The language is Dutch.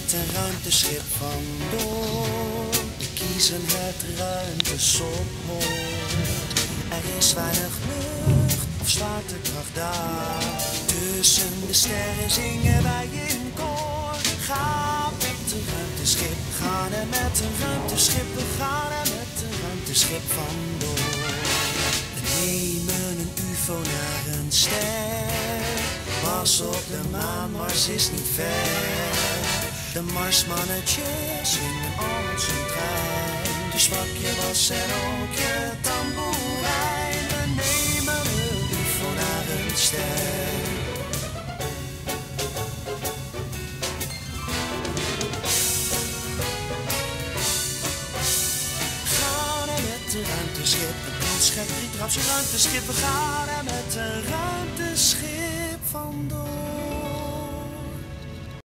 met een ruimteschip vandoor. We kiezen het ruimtesophoor. Er is weinig lucht of zwaartekracht daar. Tussen de sterren zingen wij in koor. Ga met een ruimteschip, gaan er met een ruimteschip. We gaan er met een ruimteschip vandoor. We nemen een ufo naar een ster. Pas op de maan, Mars is niet ver. De Marsmannetjes zingen als een trein. Dus pak je was en ook je tamboerijn. We nemen een ufo naar een ster. gaan er met een ruimteschip. Een brandschep, drie traps, een ruimteschip. We gaan er met een ruimteschip.